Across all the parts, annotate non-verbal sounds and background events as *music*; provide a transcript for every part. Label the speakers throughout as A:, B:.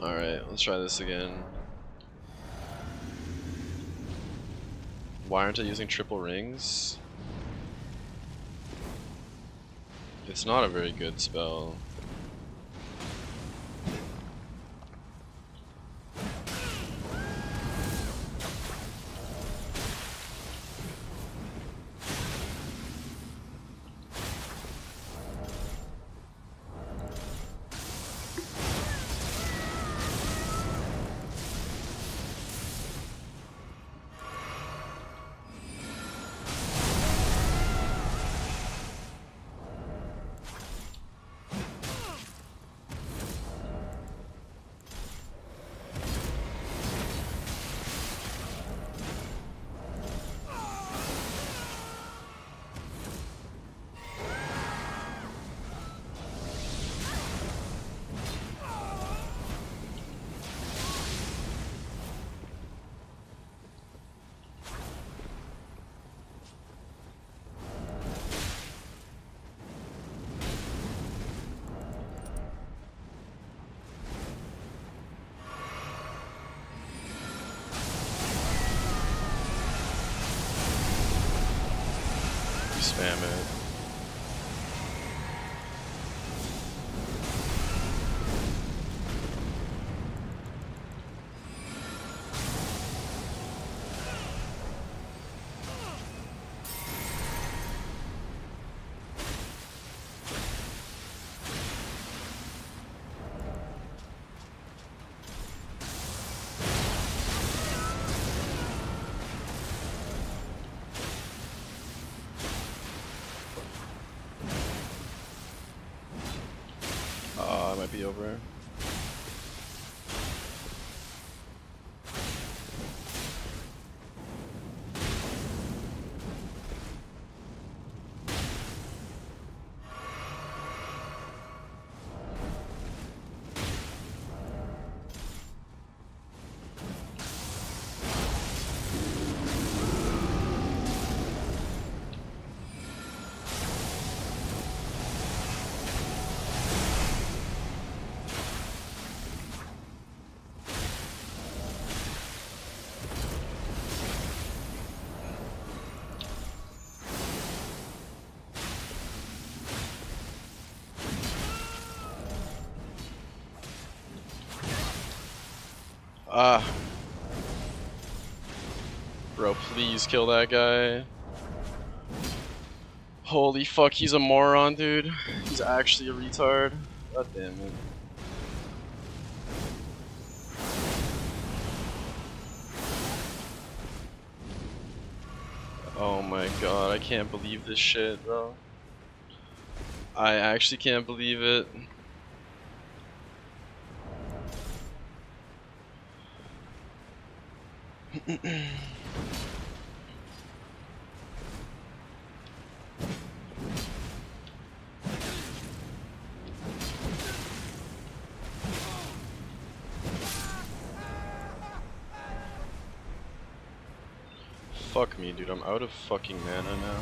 A: Alright, let's try this again. Why aren't I using triple rings? It's not a very good spell. Spam it. Might be over. Ah. Bro, please kill that guy. Holy fuck, he's a moron, dude. He's actually a retard. God damn it. Oh my god, I can't believe this shit, bro. I actually can't believe it. Fuck me, dude. I'm out of fucking mana now.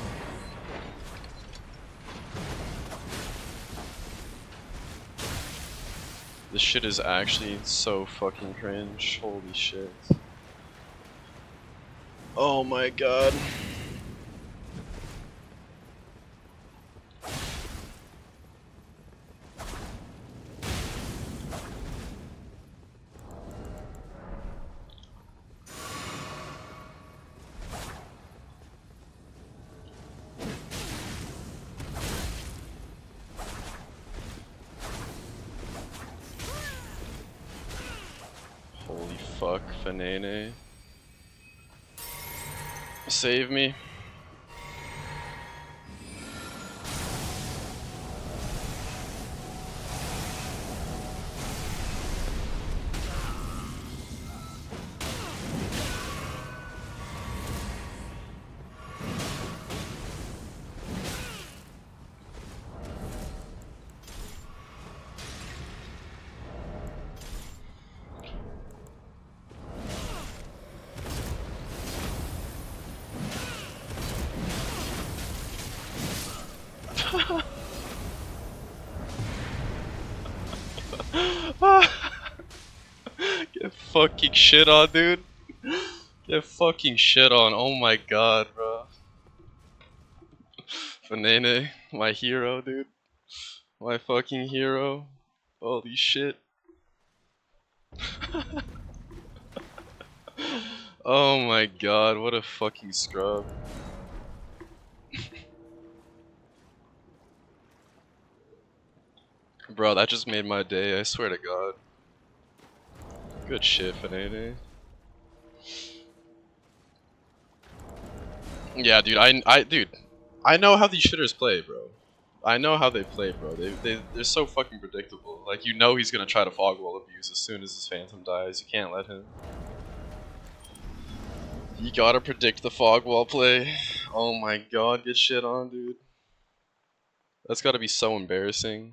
A: This shit is actually so fucking cringe. Holy shit. Oh my god. Holy fuck, Fanene. Save me. *laughs* Get fucking shit on, dude. Get fucking shit on. Oh my god, bro. Fanene, my hero, dude. My fucking hero. Holy shit. *laughs* oh my god, what a fucking scrub. Bro, that just made my day, I swear to god. Good shit, Fanene. Yeah, dude, I, I, dude, I know how these shitters play, bro. I know how they play, bro. They, they, they're so fucking predictable. Like, you know he's gonna try to fog wall abuse as soon as his phantom dies. You can't let him. You gotta predict the fog wall play. Oh my god, get shit on, dude. That's gotta be so embarrassing.